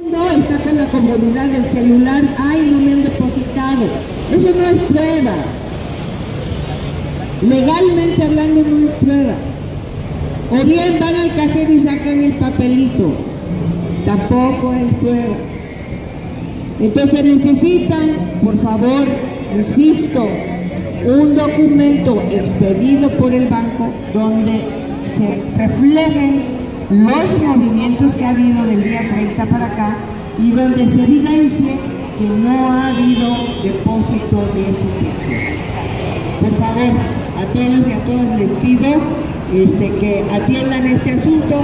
No, está con la comodidad del celular. Ay, no me han depositado. Eso no es prueba. Legalmente hablando no es prueba. O bien van al cajero y sacan el papelito. Tampoco es prueba. Entonces necesitan, por favor, insisto, un documento expedido por el banco donde se reflejen los movimientos que ha habido del día 30 para acá y donde se evidencie que no ha habido depósito de suspensión. Por favor, a todos y a todas les pido este, que atiendan este asunto.